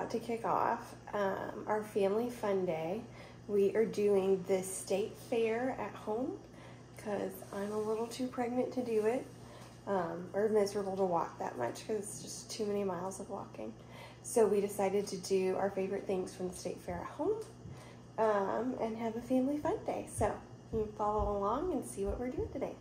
about to kick off um, our family fun day. We are doing the state fair at home because I'm a little too pregnant to do it um, or miserable to walk that much because it's just too many miles of walking. So we decided to do our favorite things from the state fair at home um, and have a family fun day. So you can follow along and see what we're doing today.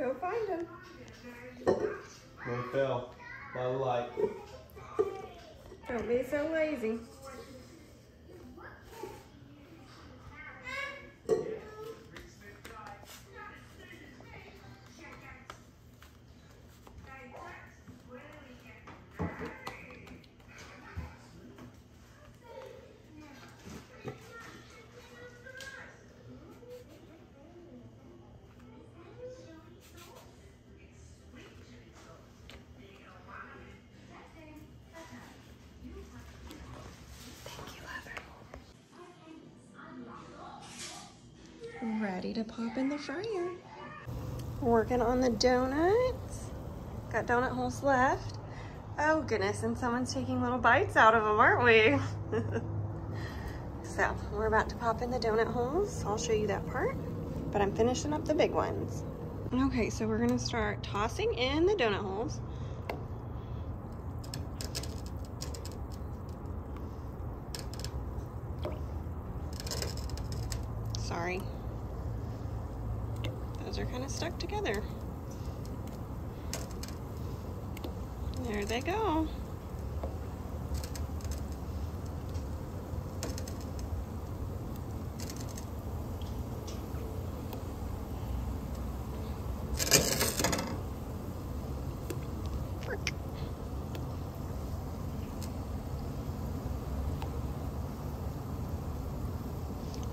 Go find him. One fell by the light. Don't be so lazy. Ready to pop in the fryer. Working on the donuts. Got donut holes left. Oh goodness, and someone's taking little bites out of them, aren't we? so we're about to pop in the donut holes. I'll show you that part, but I'm finishing up the big ones. Okay, so we're gonna start tossing in the donut holes. Sorry. Those are kind of stuck together. There they go.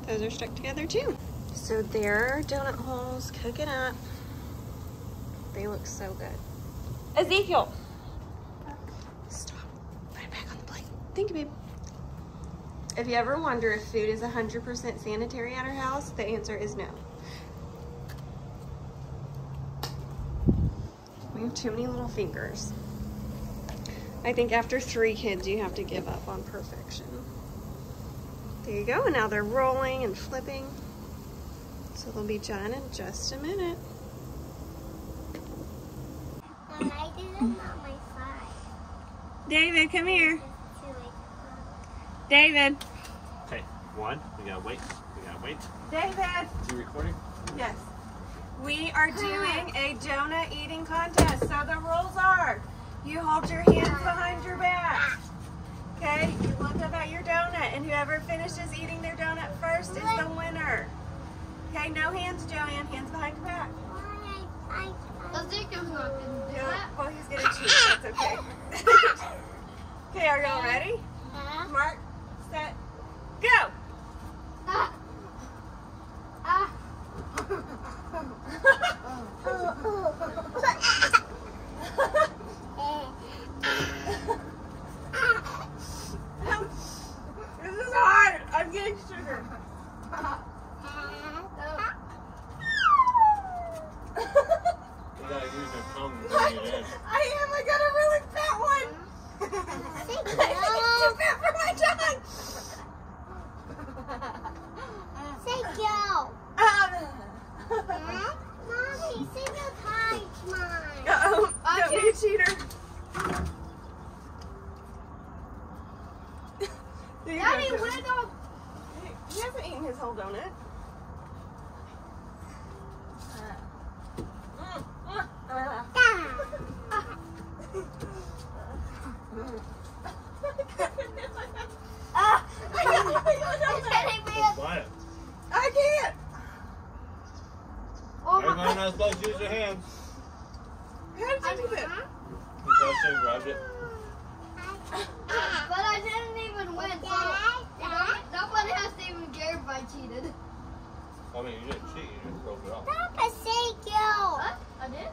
Those are stuck together too. So there are donut holes cooking up. They look so good. Ezekiel! Stop. Put it back on the plate. Thank you, babe. If you ever wonder if food is 100% sanitary at our house, the answer is no. We have too many little fingers. I think after three kids, you have to give up on perfection. There you go, and now they're rolling and flipping. So they'll be done in just a minute. Mom, I did it on my side. David, come here. David. Okay, one. We gotta wait. We gotta wait. David. Is he recording? Yes. We are doing a donut eating contest. So the rules are you hold your hands behind your back. Okay, you look up at your donut, and whoever finishes eating their donut first is the winner. Okay, no hands, Joanne. Hands behind your back. why I, I, Ezekiel's not gonna do Yeah, that. well, he's gonna cheat. That's okay. okay, are y'all ready? huh? Mark, set, go. Ah. Ah. This is hard. I'm getting sugar. You gotta use your tongue to bring it in. I am. I got a really fat one. it's too fat for my tongue. Thank you. Um, Mommy, say the pie, mine. uh-oh. Don't be a cheater. There you Daddy, go. where the He hasn't eaten his whole donut. Let's buy it. I can't. Everybody not supposed to use their hands. How did you do that? You touched it, grabbed it. But I didn't even win, so no- nobody has to even care if I cheated. I mean, you didn't cheat. You just broke it off. Papa, say go. Huh? I did?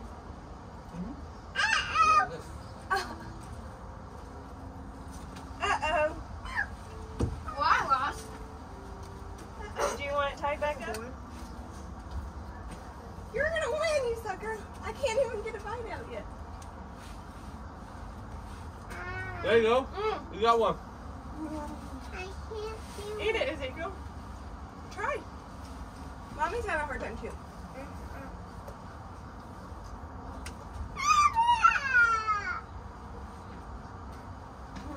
Uh-oh. Well, I lost. Do you want it tied back up? You're gonna win, you sucker. I can't even get a bite out yet. There you go. Mm. You got one. I can't do Eat it, is it, Ezekiel. Try. Mommy's having a hard time too.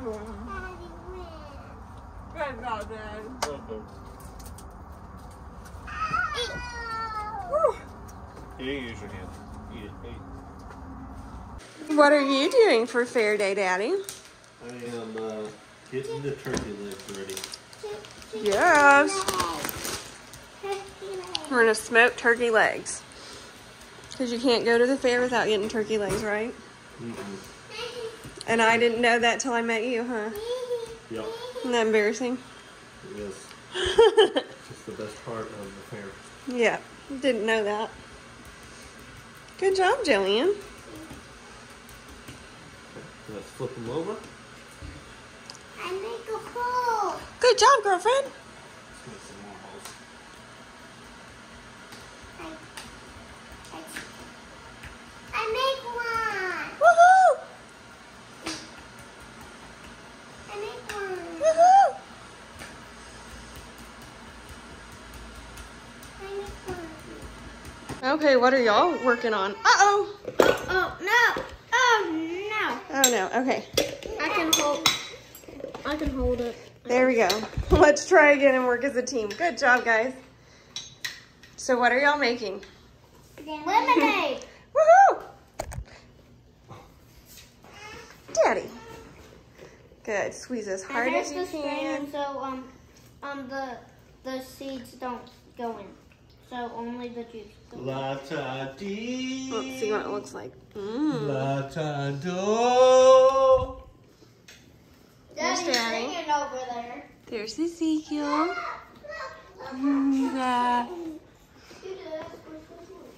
Mm-hmm. Good job, Dad. Okay. Whew. You use your hands. Eat it. Eat. What are you doing for Fair Day, Daddy? I am uh, getting the turkey legs ready. Yes. We're gonna smoke turkey legs. Because you can't go to the fair without getting turkey legs, right? Mm-mm. And I didn't know that till I met you, huh? Yep, Isn't that embarrassing? it is. It's the best part of the fair. yeah, didn't know that. Good job, Jillian. Let's flip them over. I make a hole. Good job, girlfriend. Let's make some more. I make one. Woohoo! I make one. Woohoo! I make one. Okay, what are y'all working on? Uh oh. Oh, no. Oh, no. Oh no. Okay. I can hold. I can hold it. There we go. Let's try again and work as a team. Good job, guys. So, what are y'all making? Lemonade. Woohoo! Daddy. Good. Squeeze as hard as you the can. so um um the the seeds don't go in. So only the juice. La ta dee. Let's see what it looks like. Mm. La ta do. There's Daddy's Daddy. singing over there. There's Ezekiel. Mm, yeah. You do that.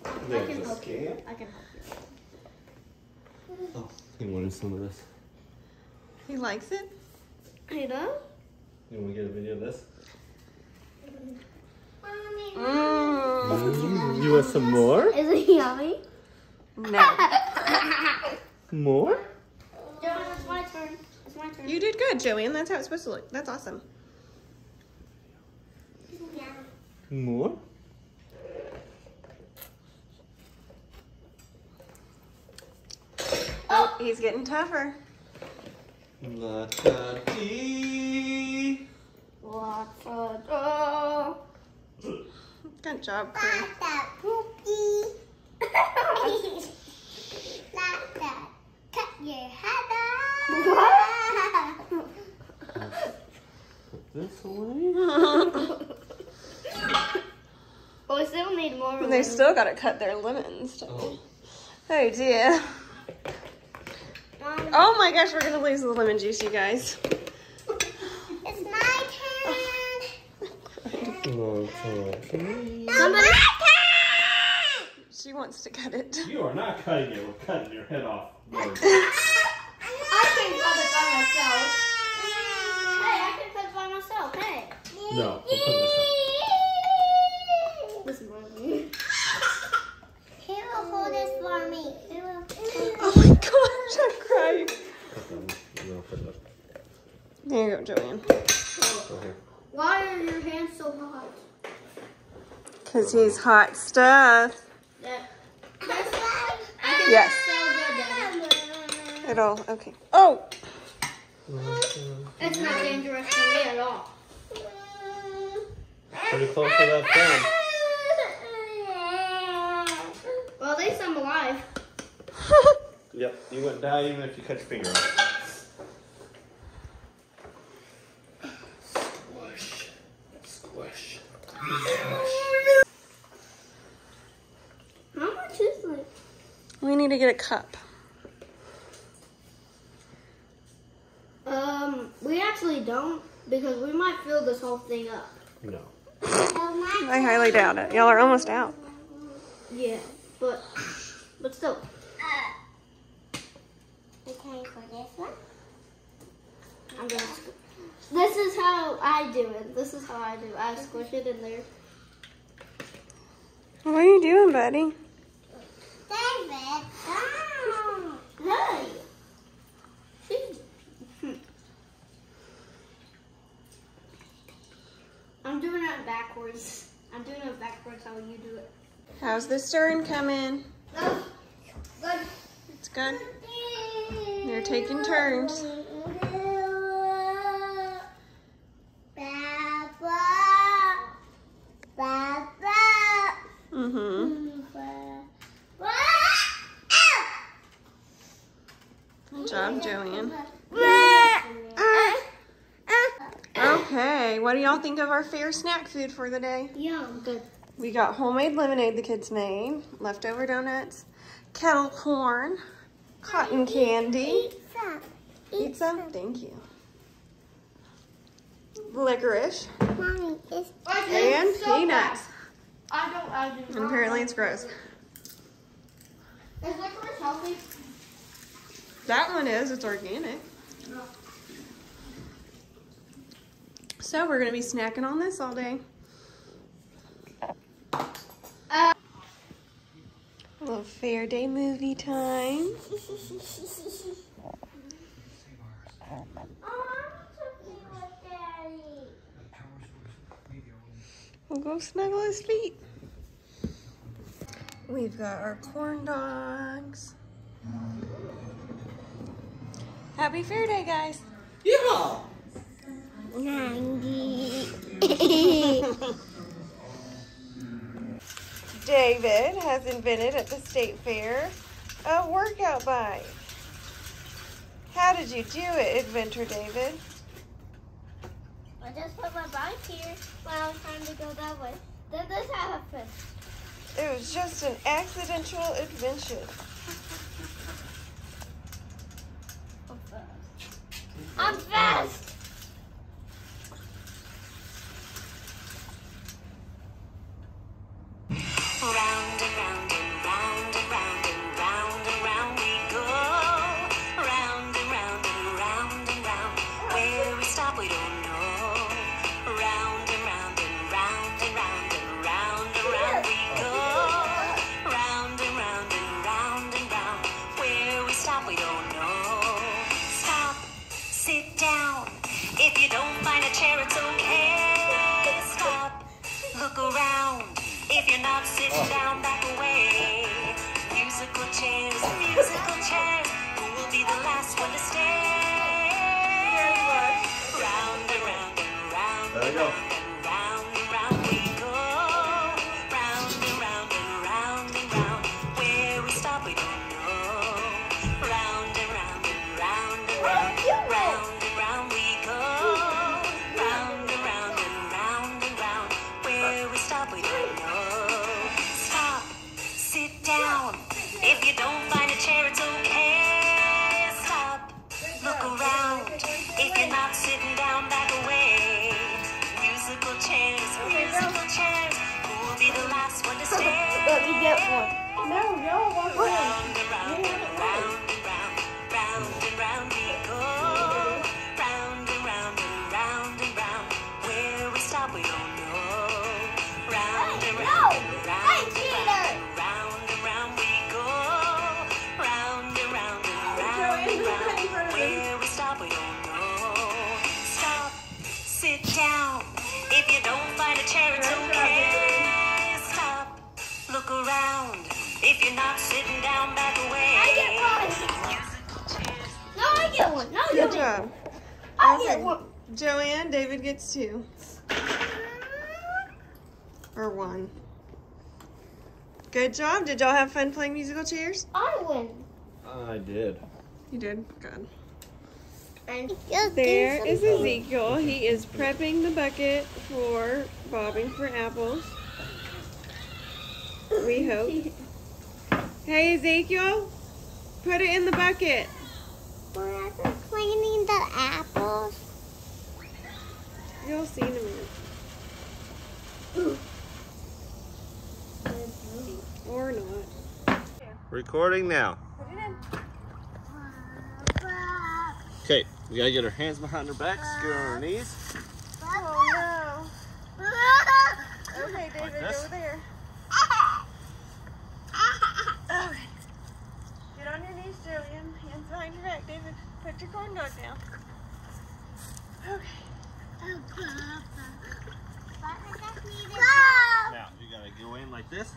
I can a help you. I can help you. Oh, he wanted some of this. He likes it? You know? You want to get a video of this? Mommy, Mm. You want some more? Is it yummy? No. More? John, it's my turn. It's my turn. You did good, Joanne. That's how it's supposed to look. That's awesome. More? Oh, he's getting tougher. La ta dee. Good job, crew. Lata poopy. Lata, cut your head off. Put this away. But we still need more. And they still gotta cut their lemons. don't they? Oh. oh dear. Mom, Oh my gosh, we're gonna lose the lemon juice, you guys. It's my turn. La ta dee. No, my turn. She wants to cut it. You are not cutting it. We're cutting your head off. I can cut it by myself. Hey, I can cut it by myself. Hey. No, we're putting this up. Listen, Mommy. Who will hold this for me? Who will? Oh my gosh, I'm crying. Put that one. And I'll put it up. There you go, Joanne. Right here. Why are your hands so hot? Cause he's hot stuff. That, This one? I can Yes. so good, Daddy. Okay. Oh, It's not dangerous for me at all. Pretty close to that thing. Well, at least I'm alive. Yep, you wouldn't die even if you cut your finger off. Squish. Squish. How much is it? we need to get a cup. Um, we actually don't because we might fill this whole thing up. No. I highly doubt it. Y'all are almost out. Yeah, but but still. Okay, for this one. I'm gonna. This is how I do it. This is how I do. it. I squish it in there. What are you doing, buddy? David, oh. Hey. She's- hmm. I'm doing it backwards. I'm doing it backwards how you do it. How's the stirring coming? Good. It's good. You're taking turns. Papa. Papa. Mm-hmm. Good job, Joanne. Okay, what do y'all think of our fair snack food for the day? Yum. Good. We got homemade lemonade the kids made, leftover donuts, kettle corn, cotton candy. Eat some? Thank you. Licorice Mommy, it's and peanuts. I don't. I do. And apparently it's gross. Is licorice healthy? That one is, it's organic. So we're gonna be snacking on this all day. Uh, A little fair day movie time. We'll go snuggle his feet. We've got our corn dogs. Happy Fair Day, guys. David has invented at the state fair a workout bike. How did you do it, inventor David? I just put my bike here when I was trying to go that way. Then this happened. It was just an accidental invention. I'm fast. Get one. No, Good job. I get Okay. one. Joanne, David gets two. Or one. Good job. Did y'all have fun playing musical chairs? I win. I did. You did? Good. And There is Ezekiel. He is prepping the bucket for bobbing for apples. We hope. Hey Ezekiel, put it in the bucket. We're cleaning the apples. You'll see in a minute. Or not. Recording now. Put it in. Okay, we gotta get our hands behind our backs, get on our knees. Oh no. Okay, David, this? go there. Okay. Get on your knees, Jillian. Hands behind your back, David. Your corn dog down. Okay. Oh, now, you gotta go in like this.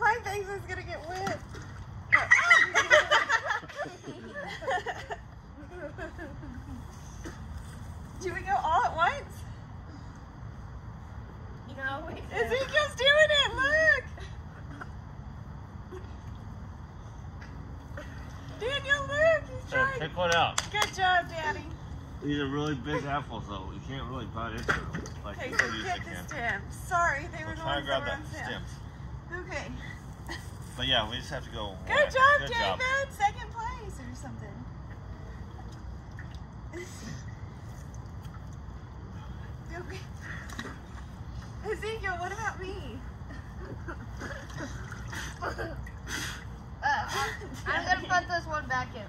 Mine thinks it's gonna get wet. Do we go all at once? No, Ezekiel's doing it, look! Daniel, look, he's So trying. pick one out. Good job, Daddy. These are really big apples though. You can't really bite into them like Okay, you so usually get can. the stems. Sorry, they were We'll the try ones and grab that that were on stems. Okay. But yeah, we just have to go. Good one. job, Good David. job. Second place or something. Okay. Ezekiel, what about me? Uh, I'm gonna put this one back in.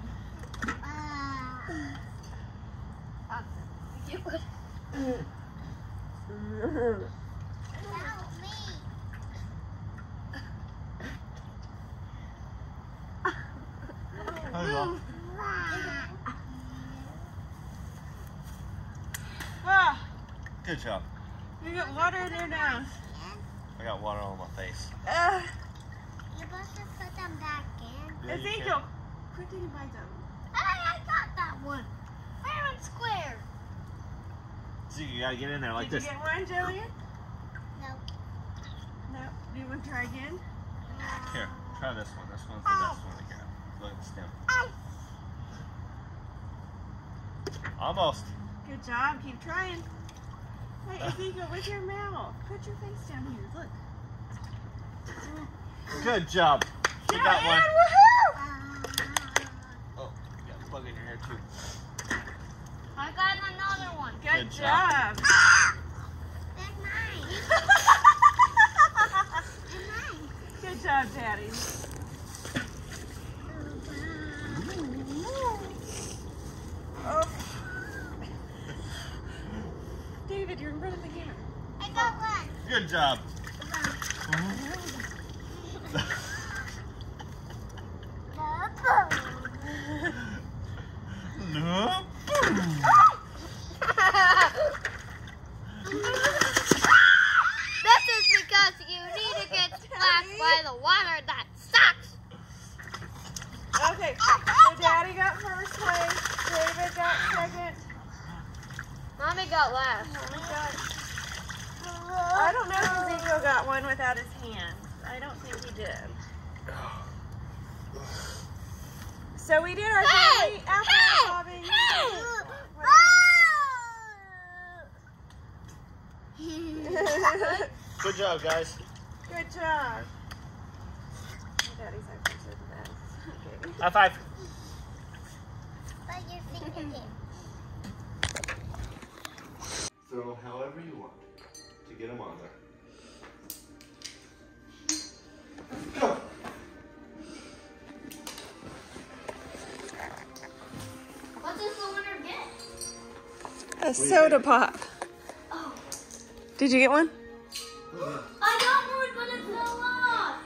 There you. Ah, Good job. you got water in your nose. I got water on my face. Uh, You're supposed to put them back in. Yeah. Ezekiel, quit taking them. Hey, I got that one. Fair and square. See, you gotta get in there like Did this. you get one, Jillian? No. No. Do you want to try again? Here, try this one. This one's the oh. best one to get. Look at the stem. Oh. Almost. Good job. Keep trying. Hey, Ezekiel, with your mouth. Put your face down here. Look. Good job. You got one. Jillian, woohoo! Ah. Oh, you got a bug in your hair too. I got another one. Good, Good job. job. That's mine. That's mine. Good job, Daddy. Oh. David, you're in front of the camera. I got one. Good job. Mm-hmm. no. This is because you need to get splashed by the water that sucks. Okay, so Daddy got first place. David got second. Mommy got last. We got. I don't know if Ezekiel got one without his hands. I don't think he did. So we did our Hey! family apple Hey! bobbing. Good job, guys. Good job. My Daddy's actually said that. Okay. High five. Put your fingertip. Throw however you want to get them on there. Go. A soda pop. Oh. Did you get one? I got one, but it fell off.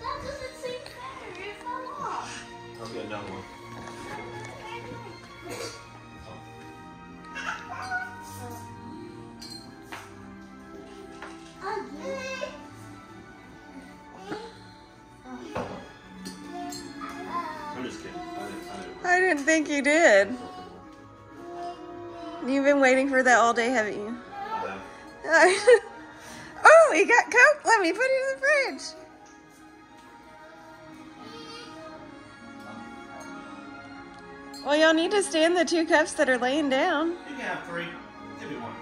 That doesn't seem fair. It fell off. I'll get another one. Oh. I'm just kidding. I didn't, I didn't I didn't think you did. You've been waiting for that all day, haven't you? I have. oh! He got Coke. Let me put it in the fridge. Well, y'all need to stand the two cups that are laying down. You can have three. Give me one.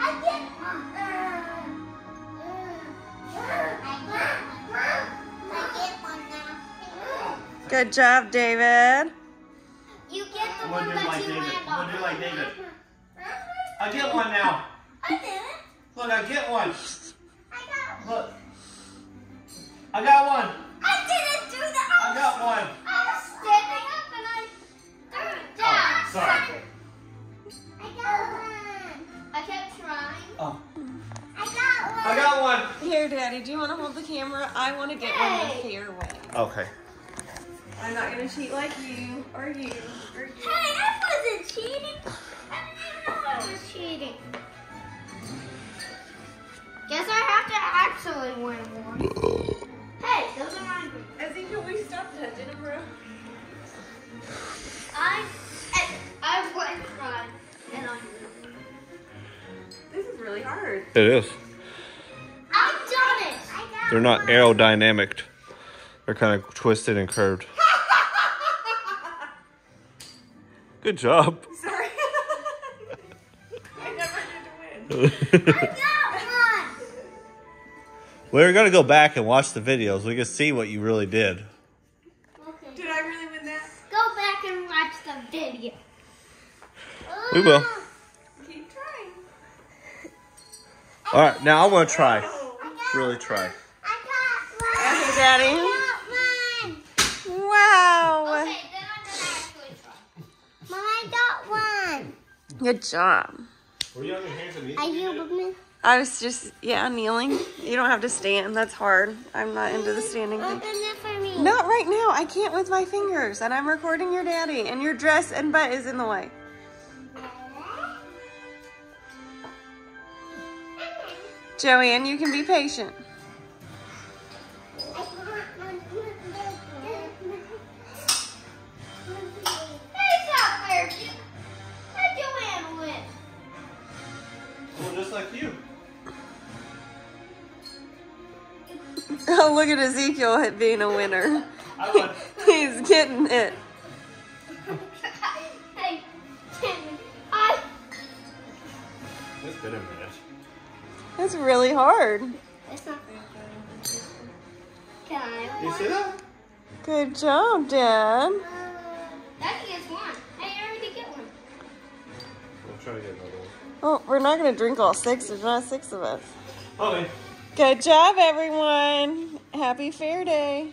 I get I get one now. Good job, David. One gonna do that like David. land I'm gonna on. do like David. Uh-huh. I get one now. I didn't. Look, I get one. I got. Look. I got one. I didn't do that. I got one. I was standing up and I threw it oh, down. Oh, sorry. I got one. I kept trying. Oh. I got one. I got one. Here, Daddy, do you want to hold the camera? I want to get one the Hey. fair way. Okay. I'm not going to cheat like you or you or you. Hey, I wasn't cheating. I didn't even know I was cheating. Guess I have to actually win one. Hey, those are mine. Ezekiel, we stopped touching him, bro. I, I, I went front and I. This is really hard. It is. I've done it. They're not aerodynamic. They're kind of twisted and curved. Good job. Sorry. I never get to win. I got one. We're gonna go back and watch the videos. We can see what you really did. Okay. Did I really win that? Go back and watch the video. We will. Ah. Keep trying. All right, now I want to try. Really try. I got one. Okay, Daddy. I got one. Wow. Okay, then I'm gonna actually try. Mom, I got one. Good job. Were you on your hands and knees? Are you with? I was just, yeah, kneeling. You don't have to stand. That's hard. I'm not into the standing Open thing. it for me. Not right now. I can't with my fingers. And I'm recording your daddy. And your dress and butt is in the way. Joanne, you can be patient. Like you. Oh, look at Ezekiel at being a winner. I won. He's getting it. Hey, Timmy, I. It's been a minute. It's really hard. It's not very good. Can I? You see that? Good job, Dad. Uh, that gets one. Hey, I already get one. We'll try to get another one. Well, we're not going to drink all six. There's not six of us. Okay. Good job, everyone. Happy Fair Day.